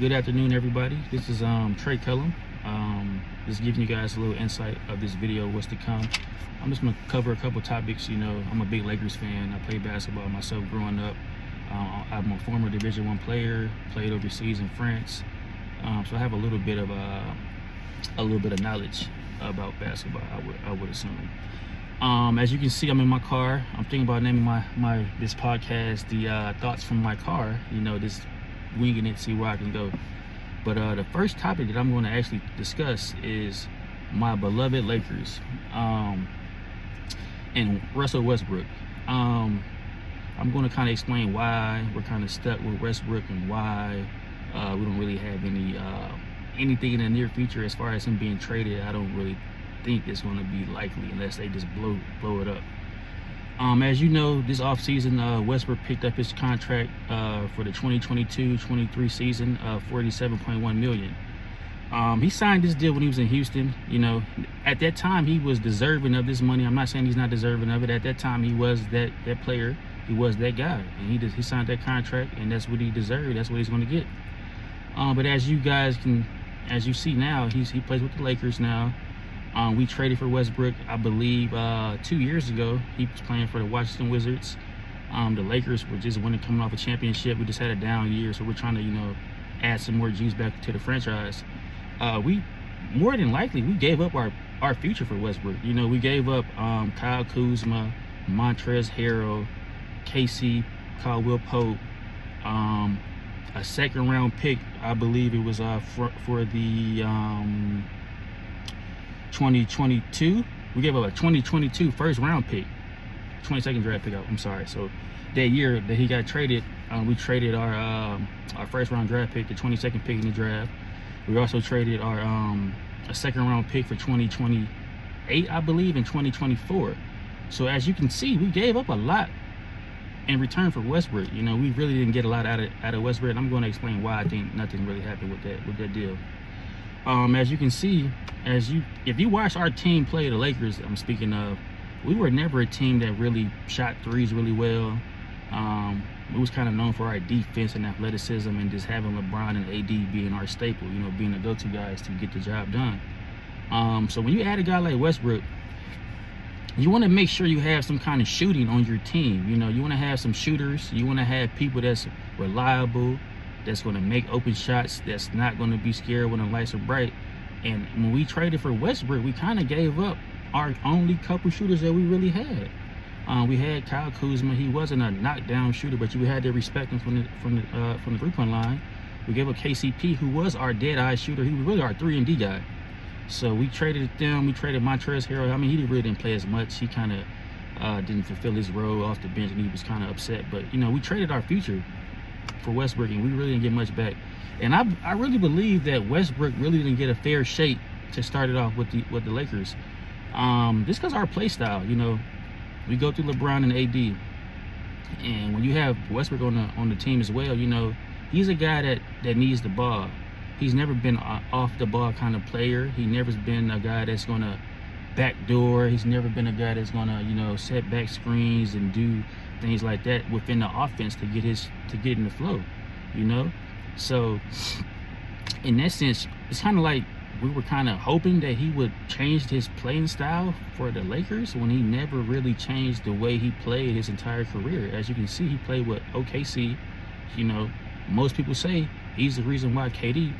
Good afternoon, everybody. This is um, Trey Cullum. Um, just giving you guys a little insight of this video, what's to come. I'm just gonna cover a couple topics. You know, I'm a big Lakers fan. I played basketball myself growing up. Uh, I'm a former Division One player. Played overseas in France, um, so I have a little bit of uh, a little bit of knowledge about basketball. I would I would assume. Um, as you can see, I'm in my car. I'm thinking about naming my my this podcast the uh, thoughts from my car. You know, this winging it, see where I can go. But uh, the first topic that I'm going to actually discuss is my beloved Lakers um, and Russell Westbrook. Um, I'm going to kind of explain why we're kind of stuck with Westbrook and why uh, we don't really have any uh, anything in the near future as far as him being traded. I don't really think it's going to be likely unless they just blow blow it up. Um, as you know, this offseason, uh, Westbrook picked up his contract uh, for the 2022-23 season, uh, 47.1 million. Um, he signed this deal when he was in Houston. You know, at that time he was deserving of this money. I'm not saying he's not deserving of it. At that time he was that that player. He was that guy, and he just, he signed that contract, and that's what he deserved. That's what he's going to get. Um, but as you guys can, as you see now, he's he plays with the Lakers now. Um, we traded for Westbrook, I believe, uh, two years ago. He was playing for the Washington Wizards. Um, the Lakers were just winning, coming off a championship. We just had a down year, so we're trying to, you know, add some more juice back to the franchise. Uh, we more than likely we gave up our our future for Westbrook. You know, we gave up um, Kyle Kuzma, Montrezl Harrell, Casey, Caldwell Pope, um, a second round pick. I believe it was uh, for for the um, 2022. We gave up a 2022 first round pick, 22nd draft pick. I'm sorry. So that year that he got traded, um, we traded our um, our first round draft pick, the 22nd pick in the draft. We also traded our um, a second round pick for 2028, I believe, in 2024. So as you can see, we gave up a lot in return for Westbrook. You know, we really didn't get a lot out of out of Westbrook. I'm going to explain why I think nothing really happened with that with that deal um, as you can see, as you if you watch our team play the Lakers, I'm speaking of, we were never a team that really shot threes really well. Um, we was kind of known for our defense and athleticism and just having LeBron and AD being our staple, you know, being the go-to guys to get the job done. Um, so when you add a guy like Westbrook, you want to make sure you have some kind of shooting on your team. You know, you want to have some shooters. You want to have people that's reliable, that's going to make open shots, that's not going to be scared when the lights are bright. And when we traded for Westbrook, we kind of gave up our only couple shooters that we really had. Um, we had Kyle Kuzma. He wasn't a knockdown shooter, but you had to respect him from the from the uh, from the three point line. We gave up KCP, who was our dead eye shooter. He was really our three and D guy. So we traded them. We traded Montrezl Harrell. I mean, he really didn't play as much. He kind of uh, didn't fulfill his role off the bench, and he was kind of upset. But you know, we traded our future for Westbrook, and we really didn't get much back. And I, I really believe that Westbrook really didn't get a fair shake to start it off with the with the Lakers. Um, just because our play style, you know, we go through LeBron and AD, and when you have Westbrook on the on the team as well, you know, he's a guy that that needs the ball. He's never been off the ball kind of player. He never's been a guy that's gonna backdoor. He's never been a guy that's gonna, you know, set back screens and do things like that within the offense to get his to get in the flow, you know. So in that sense, it's kind of like we were kind of hoping that he would change his playing style for the Lakers when he never really changed the way he played his entire career. As you can see, he played with OKC. You know, most people say he's the reason why KD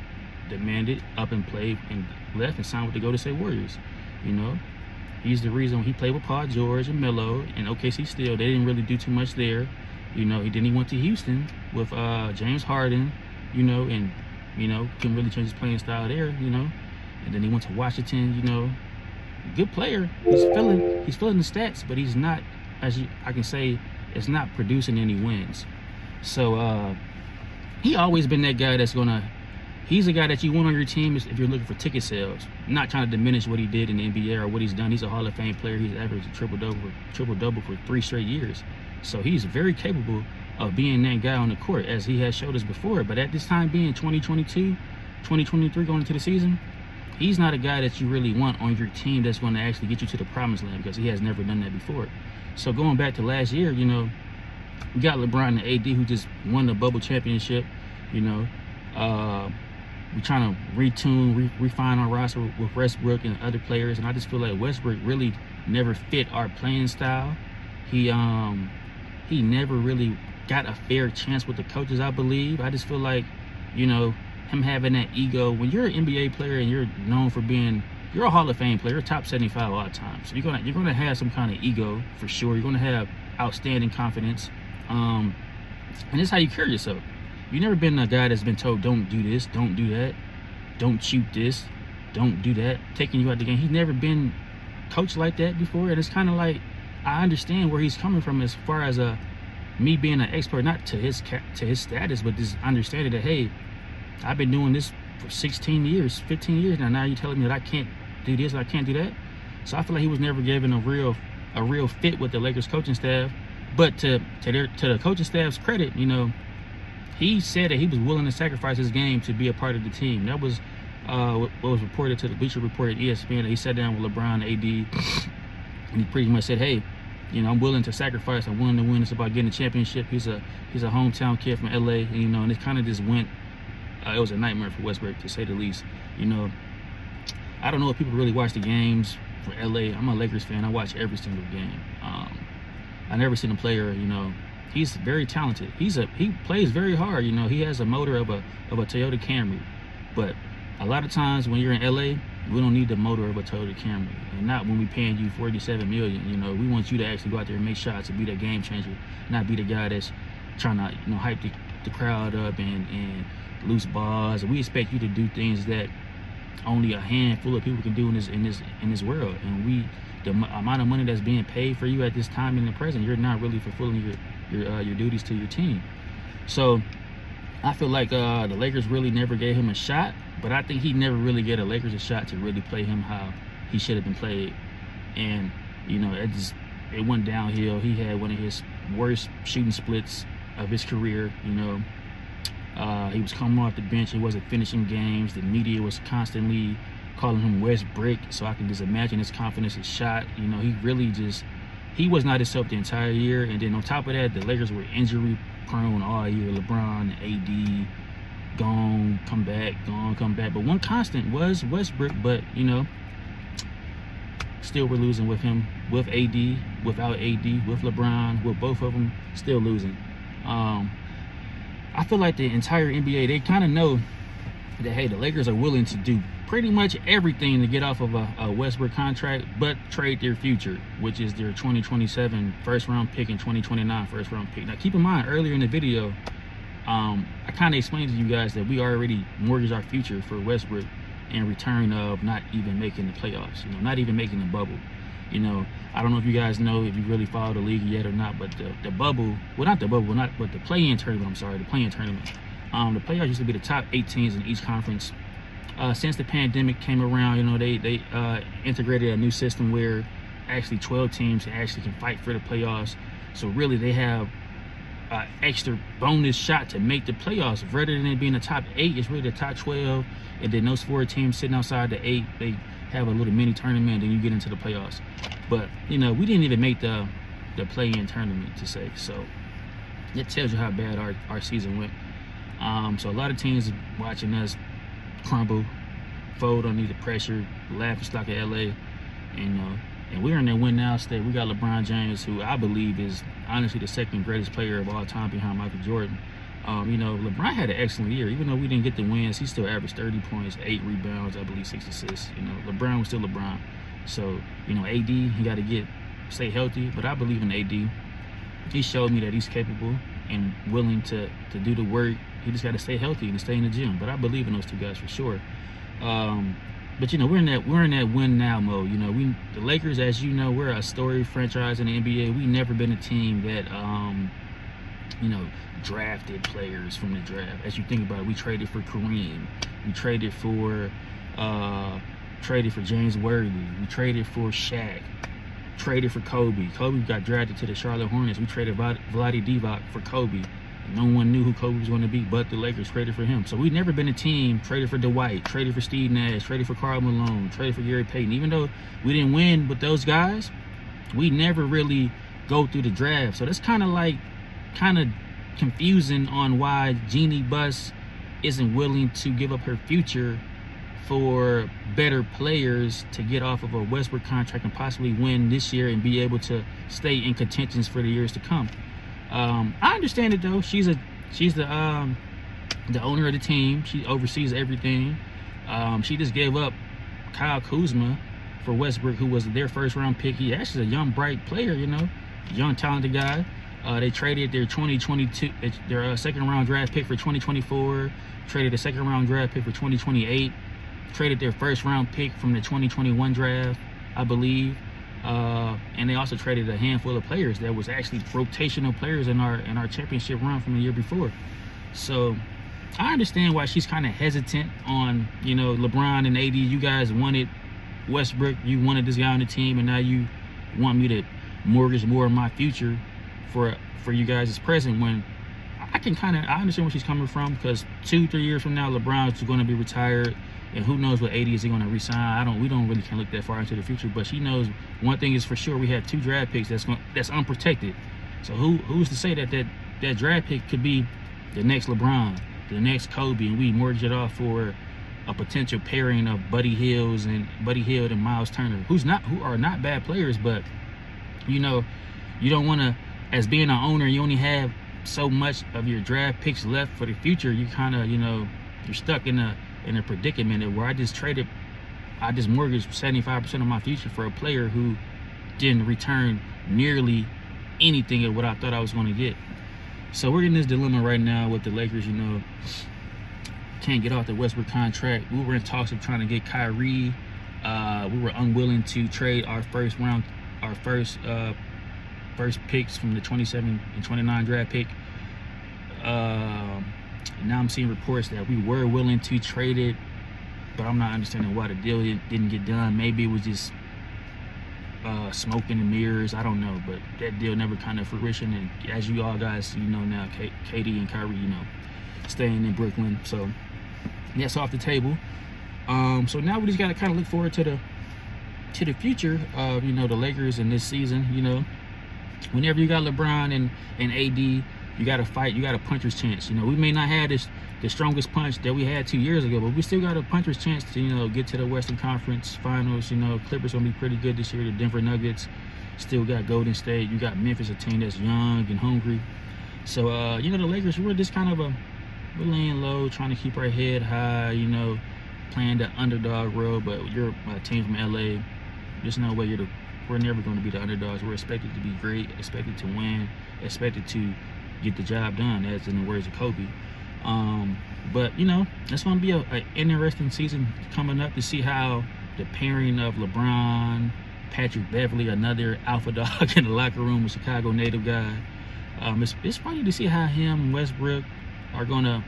demanded up and played and left and signed with the Golden State Warriors. You know, He's the reason he played with Paul George and Melo and OKC still. They didn't really do too much there. You know, he then he went to Houston with uh, James Harden, you know, and, you know, couldn't really change his playing style there, you know. And then he went to Washington, you know. Good player. He's filling he's filling the stats, but he's not, as you, I can say, it's not producing any wins. So uh he always been that guy that's gonna he's a guy that you want on your team if you're looking for ticket sales. I'm not trying to diminish what he did in the NBA or what he's done. He's a Hall of Fame player. He's averaged a triple double, triple double for three straight years. So he's very capable of being that guy on the court, as he has showed us before. But at this time, being 2022, 2023, going into the season, he's not a guy that you really want on your team that's going to actually get you to the promised land because he has never done that before. So going back to last year, you know, we got LeBron and AD who just won the bubble championship. You know, Uh, we're trying to retune, re refine our roster with Westbrook and other players, and I just feel like Westbrook really never fit our playing style. He um he never really got a fair chance with the coaches. I believe. I just feel like, you know, him having that ego. When you're an NBA player and you're known for being you're a Hall of Fame player, top 75 all the time. So you're gonna you're gonna have some kind of ego for sure. You're gonna have outstanding confidence. Um, and is how you carry yourself. You've never been a guy that's been told, don't do this, don't do that, don't shoot this, don't do that, taking you out the game. He's never been coached like that before. And it's kind of like, I understand where he's coming from as far as a, uh, me being an expert, not to his to his status, but just understanding that, hey, I've been doing this for 16 years, 15 years now. Now you're telling me that I can't do this, I can't do that. So I feel like he was never given a real a real fit with the Lakers coaching staff. But to to their to the coaching staff's credit, you know, he said that he was willing to sacrifice his game to be a part of the team. That was uh, what was reported to the Bleacher Report at ESPN. He sat down with LeBron, AD, and he pretty much said, "Hey, you know, I'm willing to sacrifice. I'm willing to win. It's about getting a championship. He's a he's a hometown kid from LA, and, you know, and it kind of just went. Uh, it was a nightmare for Westbrook to say the least. You know, I don't know if people really watch the games for LA. I'm a Lakers fan. I watch every single game. Um, I never seen a player, you know, he's very talented. He's a he plays very hard. You know, he has a motor of a of a Toyota Camry, but a lot of times when you're in LA, we don't need the motor of a Toyota Camry, and not when we paying you 47 million. You know, we want you to actually go out there and make shots and be that game changer, not be the guy that's trying to you know hype the, the crowd up and and loose balls. And we expect you to do things that only a handful of people can do in this in this in this world, and we the amount of money that's being paid for you at this time in the present, you're not really fulfilling your your uh, your duties to your team. So I feel like uh, the Lakers really never gave him a shot, but I think he never really gave the Lakers a shot to really play him how he should have been played. And you know, it just it went downhill. He had one of his worst shooting splits of his career. You know, uh, he was coming off the bench. He wasn't finishing games. The media was constantly calling him West Brick. So I can just imagine his confidence is shot. You know, he really just he was not himself the entire year. And then on top of that, the Lakers were injury prone all year. LeBron, AD, gone, come back, gone, come back. But one constant was Westbrook. But you know, still we're losing with him, with AD, without AD, with LeBron, with both of them, still losing. Um, I feel like the entire NBA, they kind of know that hey, the Lakers are willing to do pretty much everything to get off of a, a, Westbrook contract, but trade their future, which is their 2027 first round pick and 2029 first round pick. Now, keep in mind, earlier in the video, um, I kind of explained to you guys that we already mortgaged our future for Westbrook in return of not even making the playoffs, you know, not even making the bubble. You know, I don't know if you guys know if you really follow the league yet or not, but the, the bubble, well, not the bubble, not but the play-in tournament. I'm sorry, the play-in tournament. Um, the playoffs used to be the top eight teams in each conference uh, since the pandemic came around, you know, they they uh, integrated a new system where actually 12 teams actually can fight for the playoffs. So really, they have an extra bonus shot to make the playoffs. Rather than it being the top eight, it's really the top 12, and then those four teams sitting outside the eight, they have a little mini tournament, and then you get into the playoffs. But you know, we didn't even make the the play-in tournament to say so. It tells you how bad our, our season went. Um, so a lot of teams watching us crumble, fold under the pressure, laughing stock of LA, and uh, and we're in that win now state. We got LeBron James, who I believe is honestly the second greatest player of all time behind Michael Jordan. Um, you know, LeBron had an excellent year. Even though we didn't get the wins, he still averaged 30 points, eight rebounds, I believe six assists. You know, LeBron was still LeBron. So, you know, AD, he got to get stay healthy. But I believe in AD. He showed me that he's capable and willing to to do the work he just got to stay healthy and stay in the gym. But I believe in those two guys for sure. Um, but you know, we're in that we're in that win now mode. You know, we the Lakers, as you know, we're a story franchise in the NBA. We never been a team that um, you know drafted players from the draft. As you think about it, we traded for Kareem, we traded for uh, traded for James Worthy, we traded for Shaq, traded for Kobe. Kobe got drafted to the Charlotte Hornets. We traded Vlade Divac for Kobe. No one knew who Kobe was going to be, but the Lakers traded for him. So we've never been a team traded for Dwight, traded for Steve Nash, traded for Karl Malone, traded for Gary Payton. Even though we didn't win with those guys, we never really go through the draft. So that's kind of like, kind of confusing on why Jeanie Buss isn't willing to give up her future for better players to get off of a Westbrook contract and possibly win this year and be able to stay in contentions for the years to come. Um, I understand it though. She's a she's the um, the owner of the team. She oversees everything. Um, she just gave up Kyle Kuzma for Westbrook, who was their first round pick. He actually a young, bright player, you know, young, talented guy. Uh, they traded their 2022, their uh, second round draft pick for 2024. Traded a second round draft pick for 2028. Traded their first round pick from the 2021 draft, I believe. Uh, and they also traded a handful of players that was actually rotational players in our in our championship run from the year before. So I understand why she's kind of hesitant on you know LeBron and AD. You guys wanted Westbrook, you wanted this guy on the team, and now you want me to mortgage more of my future for for you guys' present when I can kind of I understand where she's coming from because two three years from now LeBron's going to be retired and who knows what AD is he going to resign? I don't we don't really can look that far into the future but she knows one thing is for sure we had two draft picks that's going that's unprotected. So who who's to say that that that draft pick could be the next LeBron the next Kobe and we mortgage it off for a potential pairing of Buddy Hills and Buddy Hield and Myles Turner who's not who are not bad players but you know you don't want to as being an owner, you only have so much of your draft picks left for the future. You kind of, you know, you're stuck in a in a predicament where I just traded, I just mortgaged 75% of my future for a player who didn't return nearly anything of what I thought I was going to get. So we're in this dilemma right now with the Lakers. You know, can't get off the Westbrook contract. We were in talks of trying to get Kyrie. Uh, we were unwilling to trade our first round, our first uh, first picks from the 27 and 29 draft pick. Uh, now I'm seeing reports that we were willing to trade it, but I'm not understanding why the deal didn't get done. Maybe it was just uh, smoke in the mirrors. I don't know, but that deal never kind of fruition. And as you all guys, you know now, K- KD and Kyrie, you know, staying in Brooklyn. So that's off the table. Um, so now we just got to kind of look forward to the to the future of you know the Lakers in this season. You know, whenever you got LeBron and, and AD, you got to fight. You got a puncher's chance. You know, we may not have this the strongest punch that we had two years ago, but we still got a puncher's chance to you know get to the Western Conference Finals. You know, Clippers gonna be pretty good this year. The Denver Nuggets still got Golden State. You got Memphis, a team that's young and hungry. So uh, you know, the Lakers we're just kind of a we're laying low, trying to keep our head high. You know, playing the underdog role, but you're a team from LA. There's no way you're the we're never going to be the underdogs. We're expected to be great, expected to win, expected to get the job done, as in the words of Kobe. Um, but you know, it's going to be an interesting season coming up to see how the pairing of LeBron, Patrick Beverley, another alpha dog in the locker room, a Chicago native guy. Um, it's, it's funny to see how him and Westbrook are gonna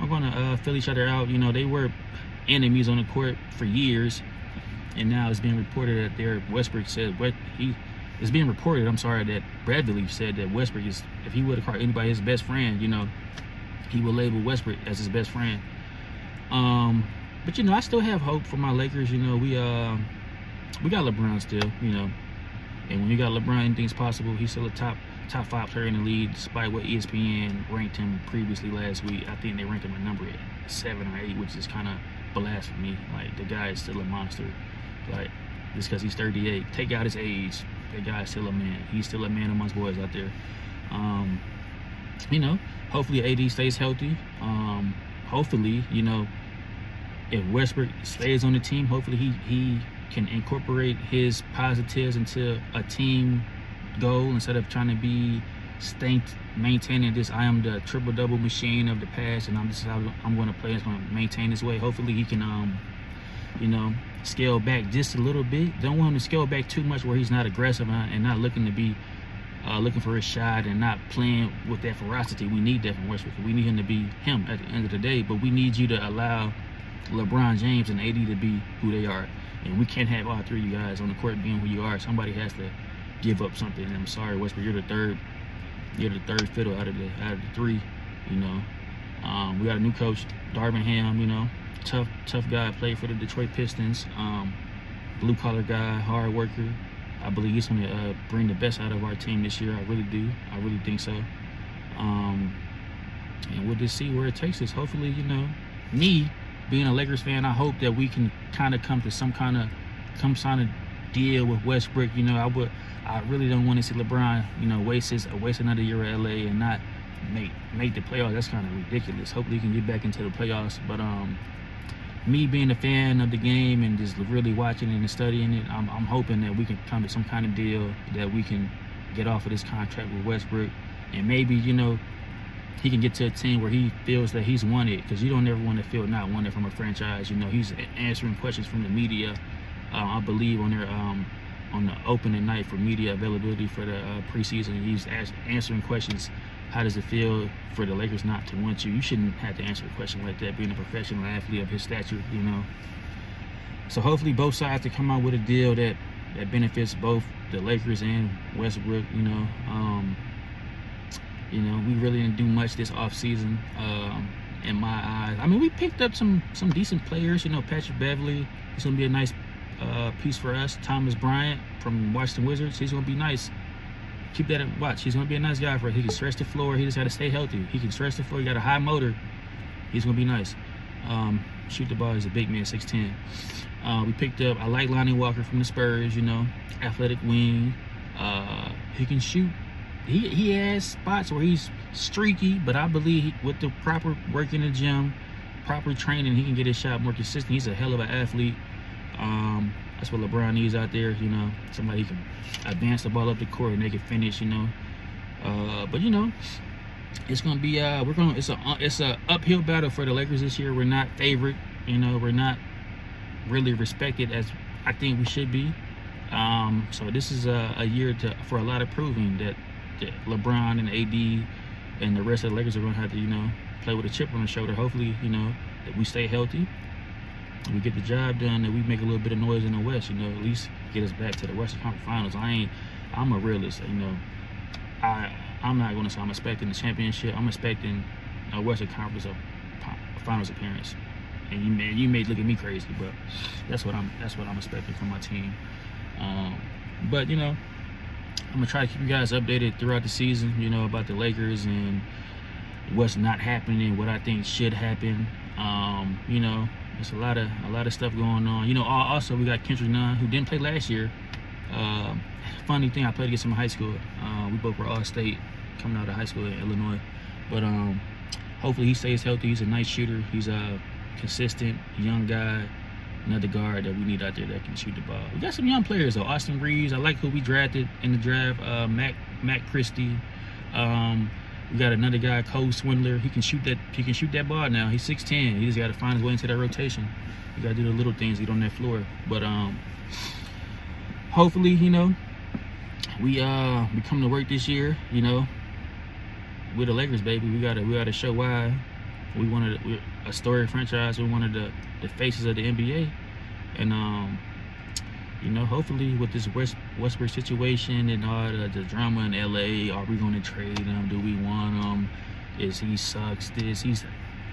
are gonna uh, fill each other out. You know, they were enemies on the court for years and now it's being reported that there Westbrook said what he is being reported. I'm sorry that Bradley said that Westbrook is if he would have called anybody his best friend, you know, he would label Westbrook as his best friend. Um, but you know, I still have hope for my Lakers. You know, we uh we got LeBron still, you know, and when you got LeBron, anything's possible. He's still a top top five player in the league, despite what ESPN ranked him previously last week. I think they ranked him a number seven or eight, which is kind of blasphemy. Like the guy is still a monster. Like, just because he's 38. Take out his age. That guy's still a man. He's still a man amongst boys out there. Um, you know, hopefully AD stays healthy. Um, hopefully, you know, if Westbrook stays on the team, hopefully he, he can incorporate his positives into a team goal instead of trying to be staying maintaining this I am the triple double machine of the past and I'm just I'm going to play it's going to maintain this way hopefully he can um you know scale back just a little bit. Don't want him to scale back too much where he's not aggressive and not looking to be uh, looking for his shot and not playing with that ferocity. We need that from Westbrook. We need him to be him at the end of the day, but we need you to allow LeBron James and AD to be who they are. And we can't have all three of you guys on the court being who you are. Somebody has to give up something. And I'm sorry, Westbrook, you're the third. You're the third fiddle out of the out of the three. You know, um, we got a new coach, Darvin Ham. You know, tough, tough guy. Played for the Detroit Pistons. Um, blue collar guy, hard worker. I believe he's going to uh, bring the best out of our team this year. I really do. I really think so. Um, and we'll just see where it takes us. Hopefully, you know, me being a Lakers fan, I hope that we can kind of come to some kind of some kind of deal with Westbrook. You know, I would, I really don't want to see LeBron, you know, waste his waste another year at LA and not make make the playoffs. That's kind of ridiculous. Hopefully, he can get back into the playoffs. But um, me being a fan of the game and just really watching it and studying it, I'm, I'm hoping that we can come to some kind of deal that we can get off of this contract with Westbrook, and maybe you know he can get to a team where he feels that he's wanted because you don't ever want to feel not wanted from a franchise. You know, he's answering questions from the media. Uh, I believe on their um, on the opening night for media availability for the uh, preseason, he's answering questions. How does it feel for the Lakers not to want you? You shouldn't have to answer a question like that, being a professional athlete of his stature. You know. So hopefully both sides to come out with a deal that that benefits both the Lakers and Westbrook. You know. Um, you know, we really didn't do much this offseason um, in my eyes. I mean, we picked up some some decent players. You know, Patrick Beverley. is going to be a nice uh, piece for us. Thomas Bryant from Washington Wizards, he's going to be nice. Keep that in watch. He's to be a nice guy for us. He can stretch the floor. He just got to stay healthy. He can stretch the floor. He got a high motor. He's to be nice. Um, shoot the ball. He's a big man, 6'10". Uh, we picked up, I like Lonnie Walker from the Spurs, you know, athletic wing. Uh, he can shoot he he has spots where he's streaky, but I believe he, with the proper work in the gym, proper training, he can get his shot more consistent. He's a hell of an athlete. Um, that's what LeBron needs out there. You know, somebody can advance the ball up the court and they can finish. You know, uh, but you know, it's gonna be uh, we're gonna it's a it's a uphill battle for the Lakers this year. We're not favorite. You know, we're not really respected as I think we should be. Um, so this is a, a year to for a lot of proving that LeBron and AD and the rest of the Lakers are to have to, you know, play with a chip on the shoulder. Hopefully, you know, that we stay healthy. We get the job done, and we make a little bit of noise in the West, you know, at least get us back to the Western Conference Finals. I ain't, I'm a realist, you know. I, I'm not going to say I'm expecting the championship. I'm expecting a Western Conference Finals appearance. And you may, you may look at me crazy, but that's what I'm, that's what I'm expecting from my team. Um, but you know, I'm gonna try to keep you guys updated throughout the season, you know, about the Lakers and what's not happening, what I think should happen. Um, you know, there's a lot of a lot of stuff going on. You know, also we got Kendrick Nunn who didn't play last year. Uh, funny thing, I played against him in high school. Uh, we both were all state coming out of high school in Illinois. But um, hopefully he stays healthy. He's a nice shooter. He's a consistent young guy another guard that we need out there that can shoot the ball. We got some young players though. Austin Reaves, I like who we drafted in the draft. Uh, Mac Matt Christie. Um, we got another guy, Cole Swider. He can shoot that. He can shoot that ball now. He's 6'10". He just got to find his way into that rotation. You got to do the little things. Get on that floor. But um, hopefully, you know, we uh we come to work this year. You know, with the Lakers, baby. We gotta we gotta show why we wanted a story franchise. We wanted the, the faces of the NBA. And, um, you know, hopefully with this West, Westbrook situation and all the, the drama in LA, are we going to trade him? Do we want him? Is he sucks? This, he's,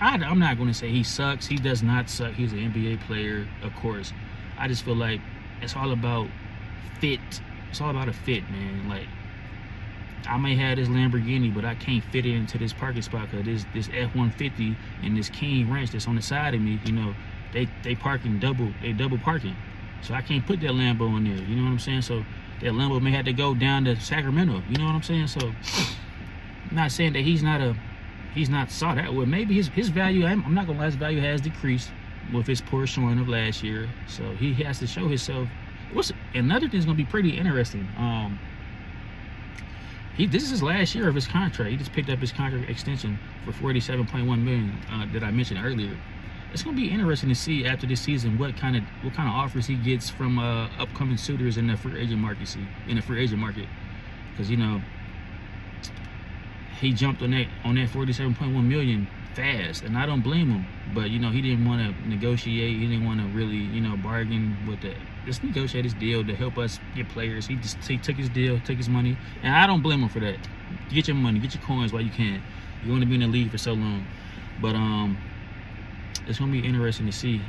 I, I'm not going to say he sucks. He does not suck. He's an NBA player, of course. I just feel like it's all about fit. It's all about a fit, man. Like, I may have this Lamborghini, but I can't fit it into this parking spot because this this F-150 and this King Ranch that's on the side of me, you know, they they parking double, they double parking. So I can't put that Lambo in there, you know what I'm saying? So that Lambo may have to go down to Sacramento, you know what I'm saying? So I'm not saying that he's not a, he's not sought out. Well, maybe his, his value, I'm, I'm not gonna lie, his value has decreased with his poor showing of last year. So he has to show himself. What's another thing's gonna be pretty interesting. Um, he this is his last year of his contract. He just picked up his contract extension for 47.1 million uh, that I mentioned earlier. It's gonna be interesting to see after this season what kind of what kind of offers he gets from uh, upcoming suitors in the free agent market. See, in the free agent market, because you know he jumped on that on that 47.1 million fast, and I don't blame him. But you know he didn't want to negotiate. He didn't want to really you know bargain with the let's negotiate this deal to help us get players. He just he took his deal, took his money, and I don't blame him for that. Get your money, get your coins while you can. You want to be in the league for so long, but um, it's gonna be interesting to see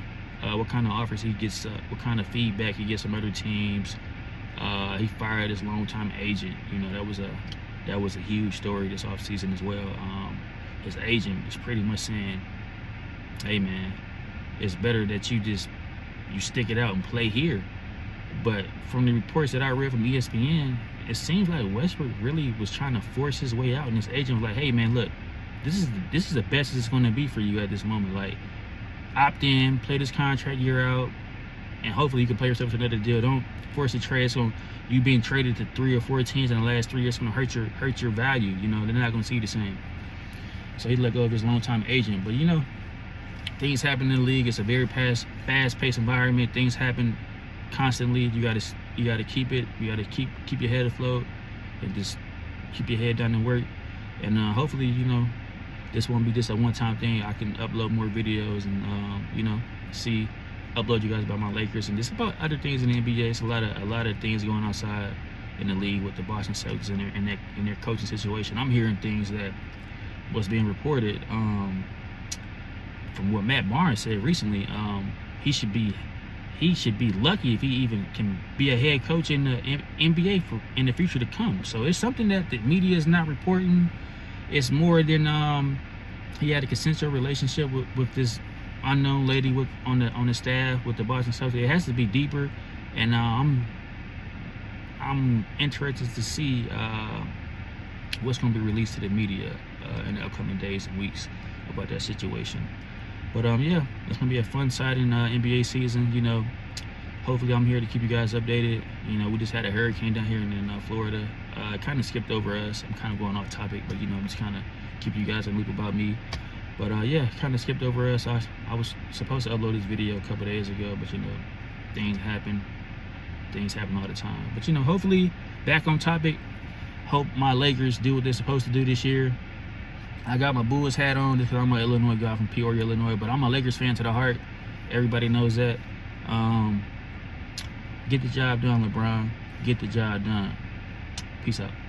uh, what kind of offers he gets, uh, what kind of feedback he gets from other teams. Uh, he fired his longtime agent. You know that was a that was a huge story this offseason as well. Um, his agent is pretty much saying, "Hey man, it's better that you just you stick it out and play here." But from the reports that I read from ESPN, it seems like Westbrook really was trying to force his way out, and his agent was like, "Hey man, look, this is this is the best it's going to be for you at this moment. Like, opt in, play this contract year out, and hopefully you can play yourself to another deal. Don't force a trade. So you being traded to three or four teams in the last three years going to hurt your hurt your value. You know, they're not going to see the same. So he let go of his longtime agent. But you know, things happen in the league. It's a very fast fast paced environment. Things happen constantly. You got to you got to keep it. You got to keep keep your head afloat and just keep your head down and work. And uh, hopefully, you know, this won't be just a one-time thing. I can upload more videos and um, you know see upload you guys about my Lakers and just about other things in the NBA. It's a lot of a lot of things going outside in the league with the Boston Celtics and their in their, in their coaching situation. I'm hearing things that was being reported um, from what Matt Barnes said recently. Um, he should be he should be lucky if he even can be a head coach in the NBA for in the future to come. So it's something that the media is not reporting. It's more than um, he had a consensual relationship with, with this unknown lady with on the on the staff with the Boston Celtics. It has to be deeper, and uh, I'm I'm interested to see uh, what's going to be released to the media uh, in the upcoming days and weeks about that situation. But um, yeah, it's gonna be a fun, exciting uh, NBA season. You know, hopefully I'm here to keep you guys updated. You know, we just had a hurricane down here in, uh, Florida. Uh, kind of skipped over us. I'm kind of going off topic, but you know, I'm just kind of keep you guys in loop about me. But uh, yeah, kind of skipped over us. I, I was supposed to upload this video a couple days ago, but you know, things happen. Things happen all the time. But you know, hopefully back on topic. Hope my Lakers do what they're supposed to do this year. I got my Bulls hat on because I'm an Illinois guy from Peoria, Illinois, but I'm a Lakers fan to the heart. Everybody knows that. Um, get the job done, LeBron. Get the job done. Peace out.